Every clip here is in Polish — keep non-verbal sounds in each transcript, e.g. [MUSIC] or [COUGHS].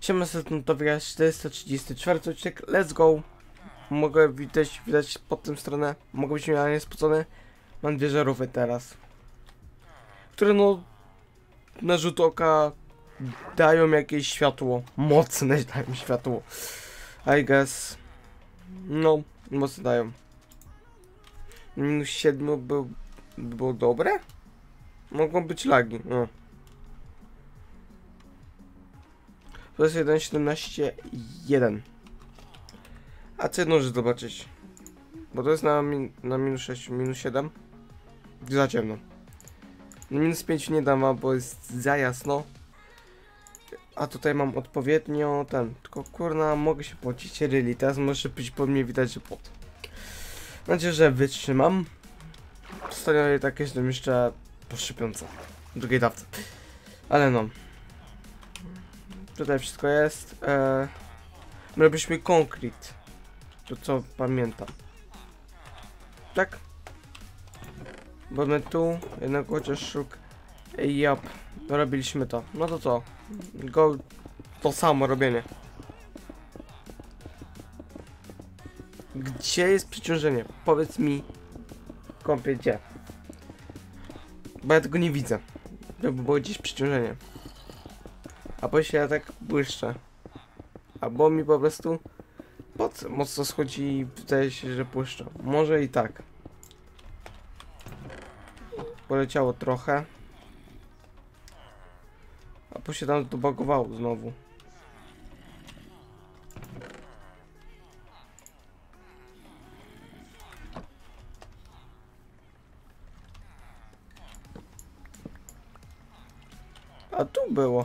Siema to 434 odcinek, let's go! Mogę widać, widać pod tym stronę, mogę być miałem spocony. Mam dwie teraz. Które no na rzut oka dają jakieś światło. Mocne [LAUGHS] dają światło. I guess. No, mocno dają. Minus 7 był, było dobre? Mogą być lagi, no. To jest 1.17.1. A co jedną rzecz zobaczyć? Bo to jest na, min na minus 6, minus 7. Za ciemno. Na minus 5 nie dam bo jest za jasno. A tutaj mam odpowiednio ten. Tylko kurna, mogę się pocić. Ryli, teraz może być po mnie widać, że pot. Mam nadzieję, że wytrzymam. Ostatnio tak jestem jeszcze poszczypiąca. W drugiej dawce. Ale no. Tutaj wszystko jest. E, my robiliśmy konkret. To co pamiętam. Tak? Bo my tu jednak chociaż szuk. Jop, robiliśmy to. No to co? Go to samo robienie. Gdzie jest przeciążenie? Powiedz mi. Kąpie gdzie? Bo ja tego nie widzę. Żeby było gdzieś przeciążenie. A bo się tak błyszczę. Albo mi po prostu pod mocno schodzi i wydaje się, że błyszczę. Może i tak. Poleciało trochę. A po się tam dobagowało znowu. A tu było.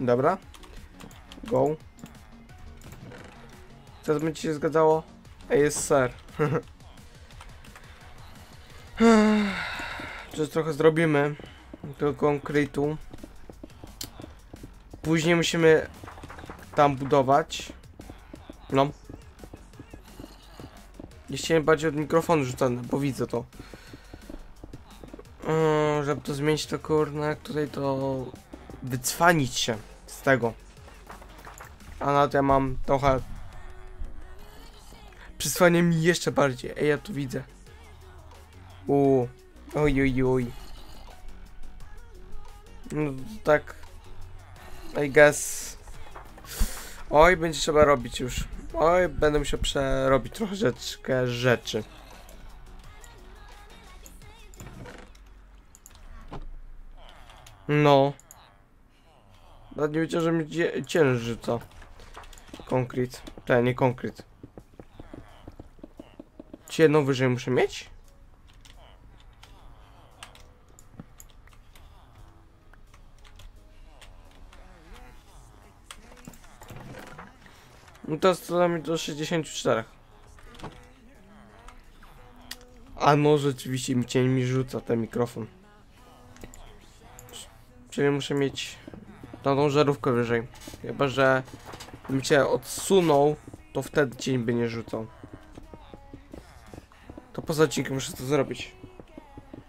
Dobra. Go. Teraz będzie się zgadzało? Ej, jest. Czy [LAUGHS] trochę zrobimy tego konkretu. Później musimy tam budować. No. Nie chciałem bardziej od mikrofonu rzucany, bo widzę to. Yy, żeby to zmienić to kurna, jak tutaj to wycwanić się z tego. A nawet ja mam trochę przysłanie mi jeszcze bardziej. Ej, ja tu widzę. Uuu. Oj, oj, oj. No tak. I guess. Oj, będzie trzeba robić już. Oj, będę musiał przerobić troszeczkę rzeczy. No. Nawet nie wiedziałem, że mi dzie- cięży co. Konkret. Te, nie konkret. Czy jedną wyżej muszę mieć? No to jest co najmniej do 64. A no rzeczywiście mi cień mi rzuca ten mikrofon. Czyli muszę mieć tą żarówkę wyżej. Chyba, że bym cię odsunął, to wtedy cień by nie rzucał. To poza odcinkiem muszę to zrobić.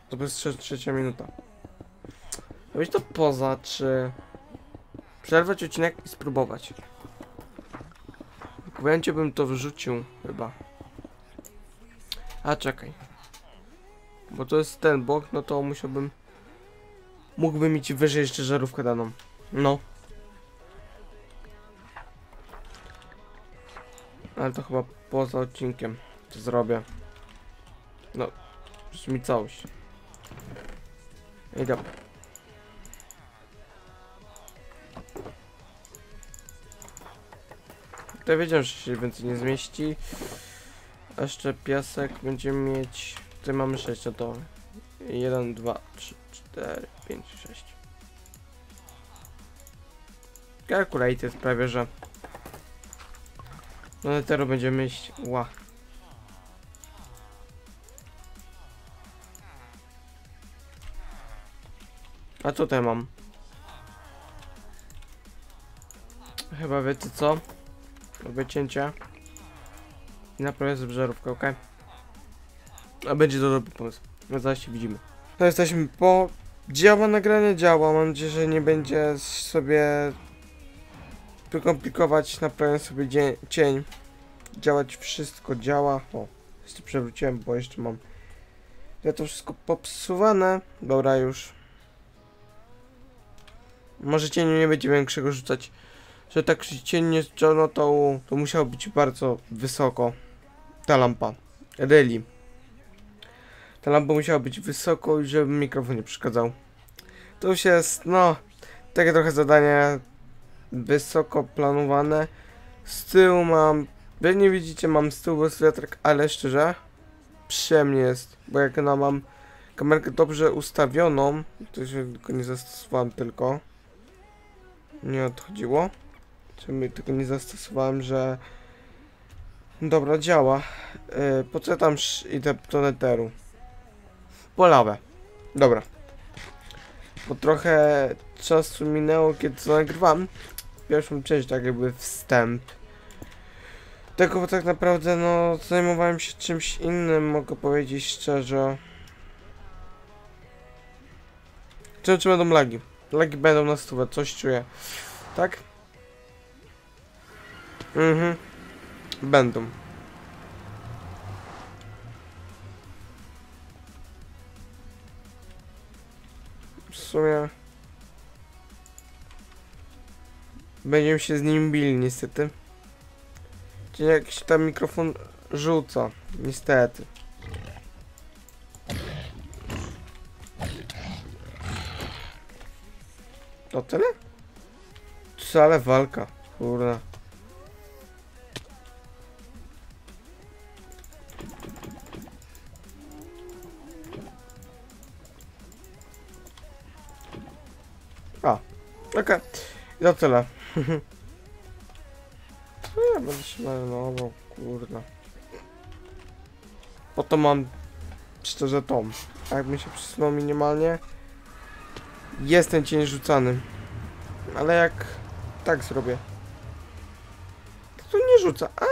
To jest trze trzecia minuta. Robić to poza, czy... Przerwać odcinek i spróbować. W bym to wrzucił, chyba. A, czekaj. Bo to jest ten bok, no to musiałbym... Mógłbym mieć wyżej jeszcze żarówkę daną. No. Ale to chyba poza odcinkiem to zrobię. No, już mi całość. I dobra. Wiedziałem, że się więcej nie zmieści. A jeszcze piasek będziemy mieć. Tutaj mamy 6 to. 1, 2, 3, 4, 5, 6. Calculate jest prawie, że. No teraz będziemy iść. Ła. A tutaj mam. Chyba wiecie co? Cięcia. I naprawię sobie ok? A będzie to dobry pomysł. No zaraz się widzimy. No jesteśmy po... Działa nagranie, działa. Mam nadzieję, że nie będzie sobie wykomplikować, naprawiam sobie dzie- cień. Działać wszystko działa. O, jeszcze przewróciłem, bo jeszcze mam ja to wszystko popsuwane. Dobra, już. Może cieniu nie będzie większego rzucać. Że tak się cień nie zdział, no to, to musiało być bardzo wysoko. Ta lampa. Really. Ta lampa musiała być wysoko i żeby mikrofon nie przeszkadzał. To już jest, no, takie trochę zadanie wysoko planowane. Z tyłu mam, wy nie widzicie, mam z tyłu wiatrak, ale szczerze, przyjemnie jest, bo jak no mam kamerkę dobrze ustawioną, to się tylko nie zastosowałem tylko. Nie odchodziło. Czy mi tylko nie zastosowałem, że dobra działa. Yy, po co tam idę do neteru? Po lawę. Dobra. Bo trochę czasu minęło, kiedy to nagrywam. Pierwszą część, tak jakby wstęp. Tego bo tak naprawdę, no, zajmowałem się czymś innym, mogę powiedzieć szczerze. Czy, czy będą lagi? Lagi będą na stówę, coś czuję. Tak? Mhm. Będą. W sumie... Będziemy się z nim bili niestety. Czyli jakiś tam mikrofon rzuca. Niestety. To tyle? Wcale walka. Kurna. A, okej. I to tyle. Co ja będę się marnował, kurna. Po to mam szczerze tom. A jakbym się przesunął minimalnie, jest ten cień rzucany. Ale jak tak zrobię, to nie rzuca. A!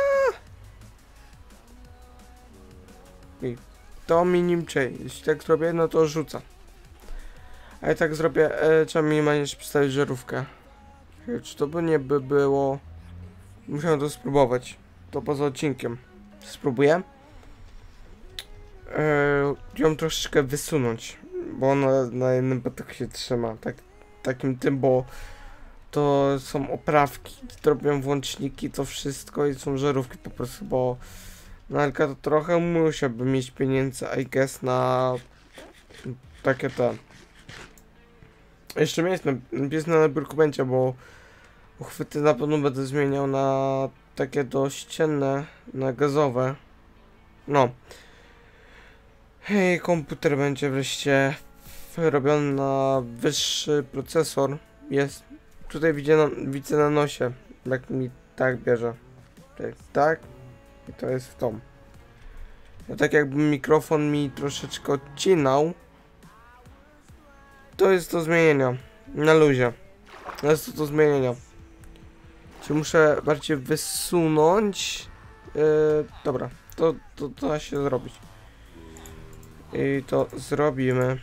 I to minim. Jeśli tak zrobię, no to rzuca. A jak tak zrobię, e, trzeba minimalnie jeszcze przedstawić żarówkę. Czy to by nie by było... Musiałem to spróbować. To poza odcinkiem. Spróbuję. Eee, ją troszeczkę wysunąć, bo ona na jednym patyku się trzyma. Tak, takim tym, bo to są oprawki, to robią włączniki, to wszystko i są żarówki po prostu, bo Nalka to trochę musiałby mieć pieniędzy, I guess, na takie te. Jeszcze jest na, jest na będzie, bo uchwyty na pewno będę zmieniał na takie dościenne, na gazowe. No. Hej, komputer będzie wreszcie robiony na wyższy procesor. Jest. Tutaj widzę na, widzę na nosie, jak mi tak bierze. Tak, tak. I to jest w tom. Ja tak jakby mikrofon mi troszeczkę odcinał. To jest do zmienienia. Na luzie. Jest to do zmienienia. Czy muszę bardziej wysunąć? Yy, dobra, to, to, to da się zrobić. I to zrobimy.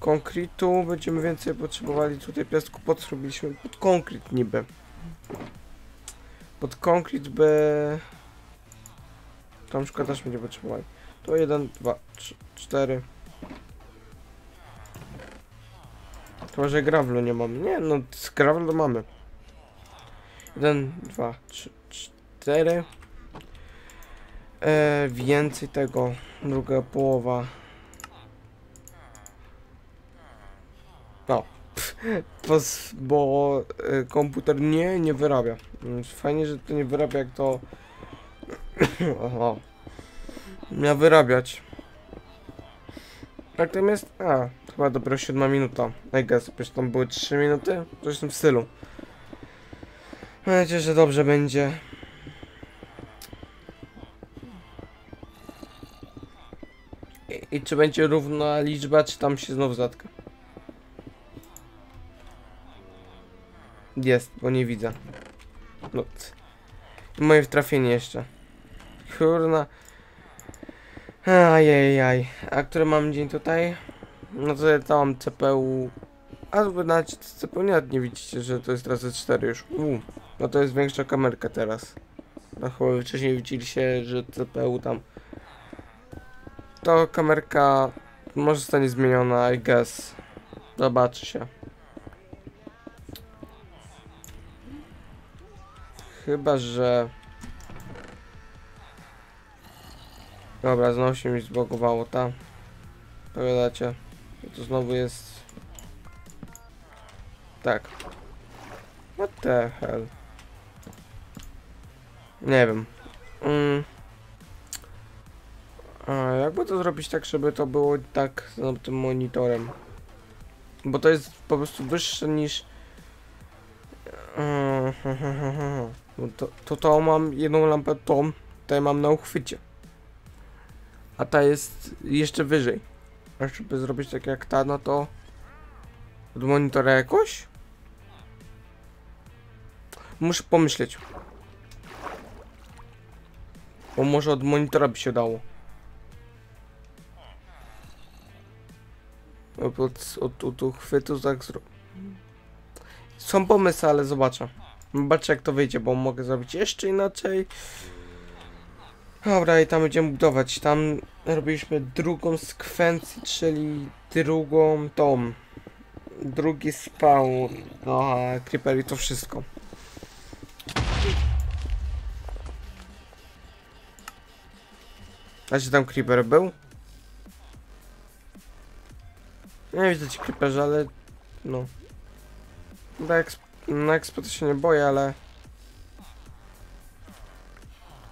Konkretu będziemy więcej potrzebowali tutaj piasku pod zrobiliśmy pod konkret niby. Pod konkret by tam szkoda też będzie potrzebowali. To jeden, dwa, trzy, cztery. Chyba, że gravelu nie mamy. Nie, no z gravelu mamy. Jeden, dwa, trzy, cztery. E, więcej tego, druga połowa. No, [LAUGHS] pff, bo e, komputer nie, nie wyrabia. Fajnie, że to nie wyrabia jak to... Aha. Miał wyrabiać. Jak tam jest? A, chyba dopiero siódma minuta. I guess, przecież tam były 3 minuty? Coś w stylu. Mam nadzieję, że dobrze będzie. I, I czy będzie równa liczba, czy tam się znów zatka? Jest, bo nie widzę. No. Moje trafienie jeszcze. Kurna. Ajajaj. A który mam dzień tutaj? No to ja tam mam CPU. A wy nawet CPU nawet nie widzicie, że to jest razy 4 już. U, no to jest większa kamerka teraz. No chyba wcześniej widzieliście, że CPU tam. To kamerka może zostanie zmieniona, I guess. Zobaczy się. Chyba, że... Dobra, znowu się mi zblokowało, ta. Powiadacie. To znowu jest... Tak. What the hell? Nie wiem. Mm. A jakby to zrobić tak, żeby to było tak z tym monitorem? Bo to jest po prostu wyższe niż... [LAUGHS] Bo to, to, to mam jedną lampę tą, tutaj mam na uchwycie. A ta jest jeszcze wyżej. A żeby zrobić tak jak ta, no to od monitora jakoś? Muszę pomyśleć. Bo może od monitora by się dało. Od, od, od, uchwytu tak zro... Są pomysły, ale zobaczę. Zobaczę jak to wyjdzie, bo mogę zrobić jeszcze inaczej. Dobra, i tam będziemy budować. Tam robiliśmy drugą sekwencję, czyli drugą tą. Drugi spawn. No, a creeper i to wszystko. A czy tam creeper był? Nie widzę ci creeperze, ale no. Na, eksp na expo to się nie boję, ale...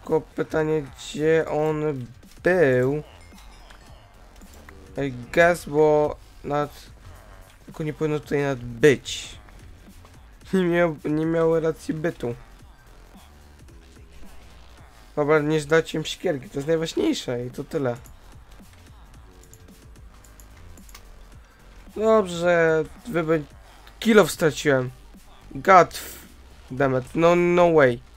Tylko pytanie, gdzie on był? I guess, bo nad... Tylko nie powinno tutaj nad być. [LAUGHS] Nie, miał, nie miały racji bytu. Dobra, nie zdać im siekierki, to jest najważniejsze i to tyle. Dobrze, wybę... Kilo straciłem. God dammit, no, no way.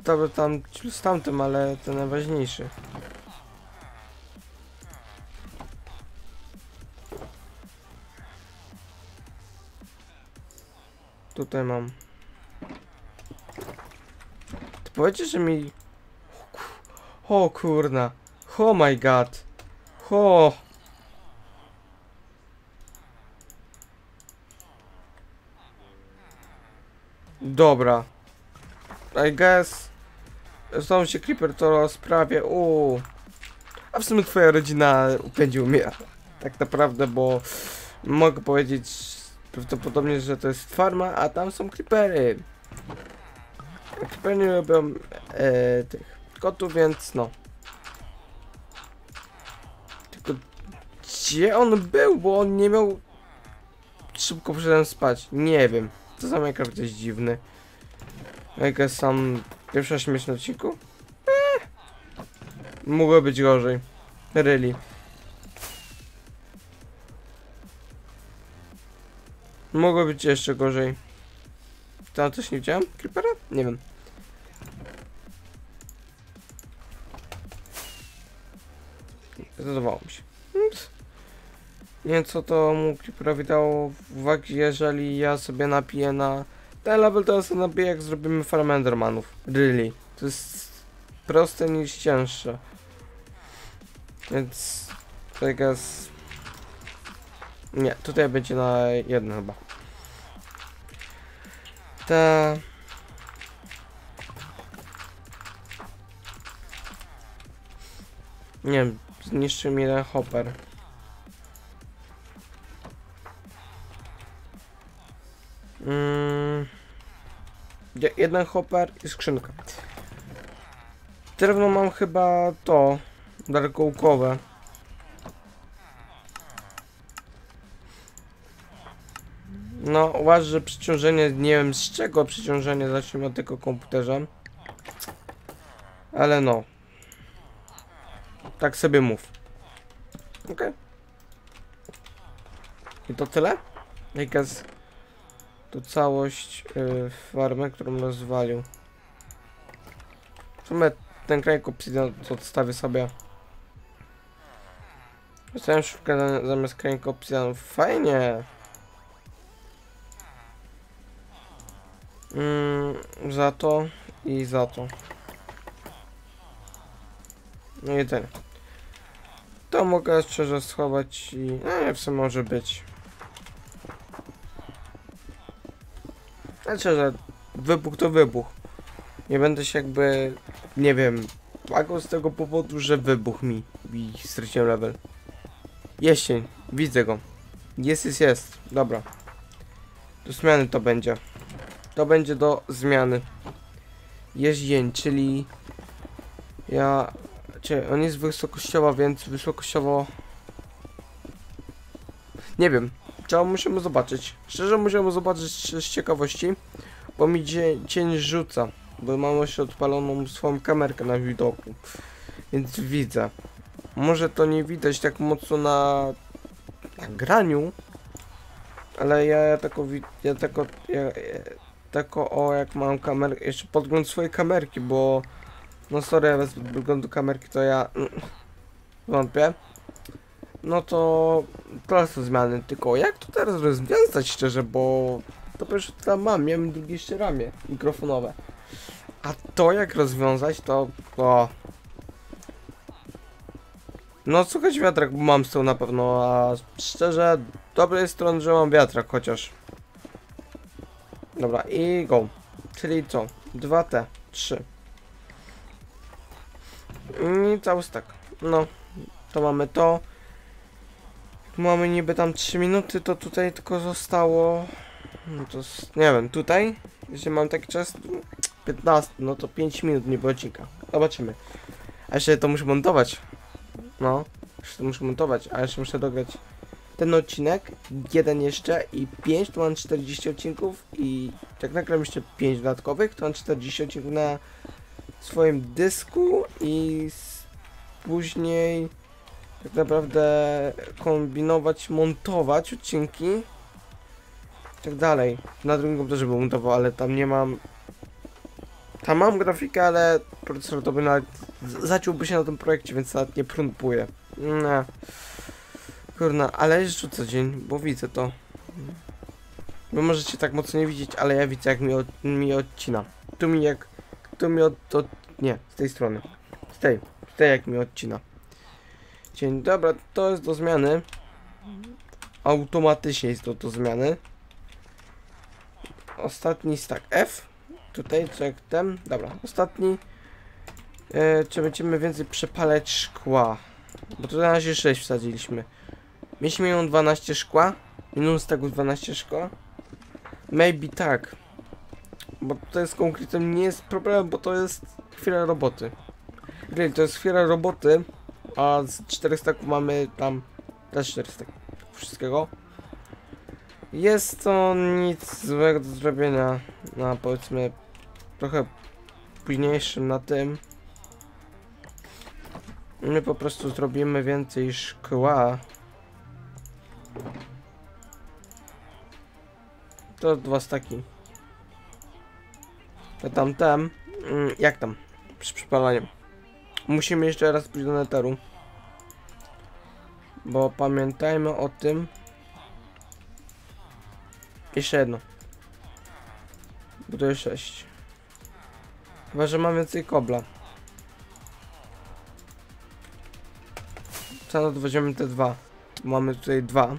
Dobra, tam z tamtym, ale to najważniejszy. Tutaj mam. Ty powiecie, że mi... O kurna. Oh my god. O. Dobra. I guess. Znowu się Creeper to sprawia. Uuu. A w sumie twoja rodzina upędził mnie. Tak naprawdę, bo mogę powiedzieć prawdopodobnie, że to jest farma, a tam są Creepery. Creepery nie lubią e, tych kotów, więc no. Tylko gdzie on był, bo on nie miał szybko przyszedłem spać. Nie wiem. To za Minecraft jest dziwny. Jaka sam pierwsza śmierć na odcinku? Eee. Mogło być gorzej. Really. Mogło być jeszcze gorzej. Tam coś nie widziałem? Creepera? Nie wiem. Zadawało mi się. Ups. Nie wiem co to mu Creeperowi dało uwagi, jeżeli ja sobie napiję na ten level, to sobie napiję jak zrobimy farm Endermanów. Really. To jest proste niż cięższe. Więc... Jest... Nie, tutaj będzie na jedno chyba. Ta... Nie wiem, mi jeden hopper. Mm. Je- Jeden hopper i skrzynka. Drewno mam chyba to, darkołkowe. No, uważ, że przeciążenie, nie wiem z czego przeciążenie zacznijmy od tego. Ale no. Tak sobie mów. Okej. I to tyle? I guess to całość y, farmy, którą rozwalił. W sumie ten krajek obsidian odstawię sobie. Dostałem szybkę za- zamiast krajek obsidian. Fajnie! Mm, za to i za to. No i ten. To mogę szczerze schować i... No nie, w sumie może być. Ale szczerze, wybuch to wybuch. Nie będę się jakby, nie wiem, płakał z tego powodu, że wybuch mi i straciłem level. Jesień, widzę go. Jest, jest, jest. Dobra. Do zmiany to będzie. To będzie do zmiany. Jesień, czyli... Ja... Czy on jest wysokościowo, więc wysokościowo... Nie wiem. Musimy zobaczyć. Szczerze musimy zobaczyć z ciekawości. Bo mi cień rzuca. Bo mam jeszcze odpaloną swoją kamerkę na widoku. Więc widzę. Może to nie widać tak mocno na nagraniu. Ale ja, ja tako ja tako, ja, ja, tako o jak mam kamerkę, jeszcze podgląd swojej kamerki, bo no sorry, ja bez podglądu kamerki to ja mm, wątpię. No to proste zmiany, tylko jak to teraz rozwiązać szczerze, bo to pierwsze tam mam, miałem drugie jeszcze ramię mikrofonowe. A to jak rozwiązać, to... O. No słuchać wiatrak, mam z tyłu na pewno, a szczerze dobrej strony, że mam wiatrak chociaż. Dobra, i go. Czyli co? 2T, 3. I cały stack. No, to mamy to. Mamy niby tam 3 minuty, to tutaj tylko zostało... No to, nie wiem, tutaj, jeśli mam taki czas, 15, no to 5 minut nie było odcinka. Zobaczymy. A jeszcze to muszę montować. No, jeszcze to muszę montować, a jeszcze muszę dograć ten odcinek, jeden jeszcze i 5, to mam 40 odcinków i jak nagram jeszcze 5 dodatkowych, to mam 40 odcinków na swoim dysku i później tak naprawdę kombinować, montować odcinki i tak dalej. Na drugim komputerze bym montował, ale tam nie mam tam mam grafikę, ale procesor to by nawet zaciąłby się na tym projekcie, więc nawet nie prąduje. Nie. Kurna, ale jeszcze co dzień, bo widzę to. Wy możecie tak mocno nie widzieć, ale ja widzę jak mi, od, mi odcina. Tu mi jak... Tu mi od, od... Nie, z tej strony. Z tej. Z tej jak mi odcina. Dzień, dobra, to jest do zmiany. Automatycznie jest to do zmiany. Ostatni stack F. Tutaj, co jak ten. Dobra, ostatni. E, czy będziemy więcej przepalać szkła? Bo tu na razie 6 wsadziliśmy. Mieliśmy ją 12 szkła. Minus tego 12 szkła. Maybe tak. Bo to jest konkretnie nie jest problem, bo to jest chwila roboty. Really, to jest chwila roboty, a z 400 mamy tam też 400 wszystkiego. Jest to nic złego do zrobienia na powiedzmy trochę późniejszym na tym. My po prostu zrobimy więcej szkła. To dwa staki. To tam tam. Mm, jak tam? Przy przypalaniu. Musimy jeszcze raz pójść do neteru. Bo pamiętajmy o tym. Jeszcze jedno. Bo to jest 6. Chyba, że mam więcej kobla. Co no to weźmiemy te dwa. Mamy tutaj dwa.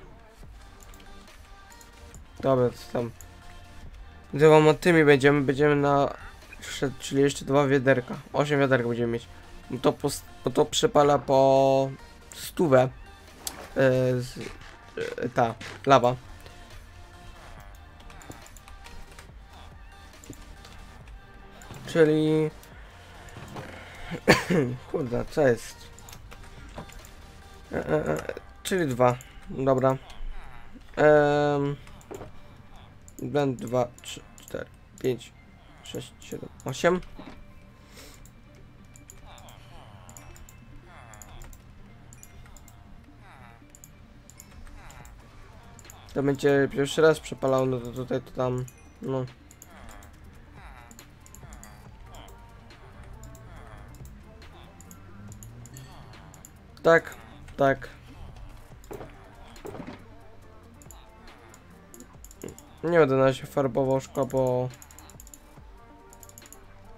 Dobra, to tam. Dwoma tymi będziemy, będziemy na... Czyli jeszcze dwa wiaderka. Osiem wiaderek będziemy mieć. No to, po, to przepala po stówę. E, e, ta, lawa. Czyli... [COUGHS] Kurde, co jest? E, e, e, czyli dwa. Dobra. Um, Blend 2, 3, 4, 5, 6, 7, 8. to będzie pierwszy raz przepalał, no to tutaj to tam, no. Tak, tak. Nie będę na razie farbował szkła, bo...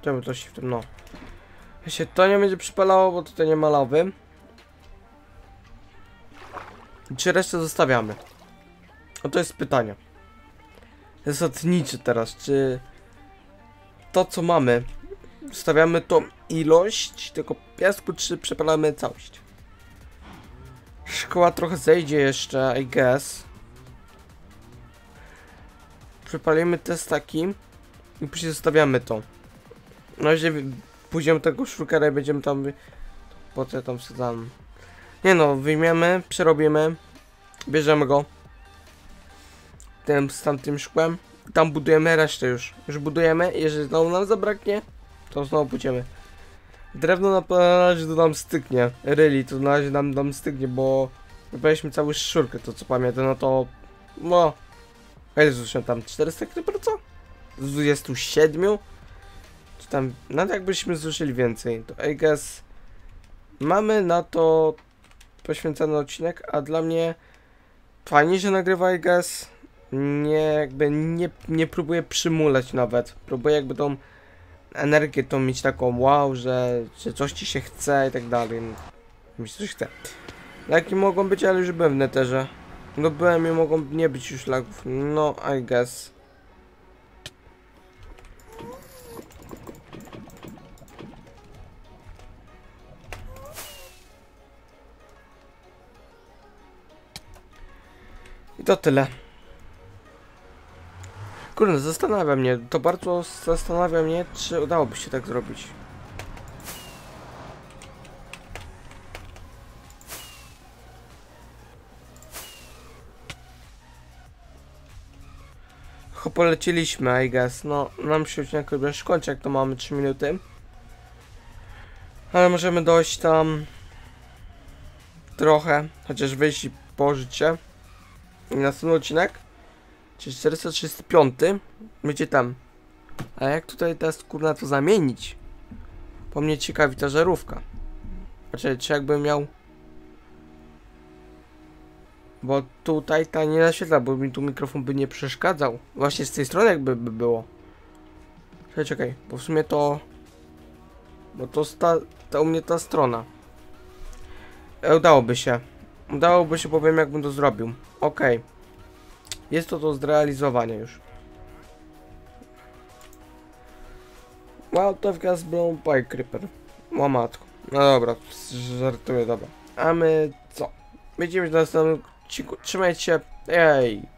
Czemu coś się w tym, no. Się to nie będzie przypalało, bo tutaj nie ma lawy. Czy resztę zostawiamy? No to jest pytanie. Zasadnicze teraz, czy to co mamy, stawiamy tą ilość tego piasku, czy przepalamy całość? Szkoła trochę zejdzie jeszcze, I guess. Przepalimy test taki i później zostawiamy to. Na razie pójdziemy tego szukera i będziemy tam... Po co ja tam wsadzam? Nie no, wyjmiemy, przerobimy, bierzemy go. Tym, z tamtym szkłem. Tam budujemy resztę już. Już budujemy, jeżeli znowu nam zabraknie, to znowu pójdziemy. Drewno na, na razie to nam styknie. Really, to na razie nam, nam styknie, bo wybraliśmy całą szurkę, to co pamiętam, no to... No... Ile zużyłem tam? 400 kg co? Z 27? Czy tam... Nawet jakbyśmy zużyli więcej, to I guess... Mamy na to poświęcony odcinek, a dla mnie fajnie, że nagrywa I guess. Nie, jakby nie, nie próbuję przymulać nawet. Próbuję jakby tą energię tą mieć taką wow, że, że coś ci się chce i tak dalej. Mi się coś chce. Lagi mogą być, ale już byłem w neterze. No byłem i mogą nie być już lagów. No, I guess. I to tyle. Kurde, zastanawia mnie, to bardzo zastanawia mnie, czy udałoby się tak zrobić. Ho, poleciliśmy, I guess. No, nam się odcinek już kończy, jak to mamy 3 minuty. Ale możemy dojść tam trochę, chociaż wyjść i położyć się. I następny odcinek, czyli 435, będzie tam. A jak tutaj teraz kurna to zamienić? Po mnie ciekawi ta żarówka. Znaczy, czy jakbym miał... Bo tutaj ta nie naświetla, bo mi tu mikrofon by nie przeszkadzał. Właśnie z tej strony jakby by było. Czekaj, czekaj, bo w sumie to... Bo to, sta, to u mnie ta strona. E, udałoby się. Udałoby się, powiem jakbym to zrobił. Okej. Jest to do zrealizowania już. Of Gas Blown Pie Creeper. O matko. No dobra, żartuję, dobra. A my co? Widzimy się na następnym odcinku. Trzymajcie się. Ej!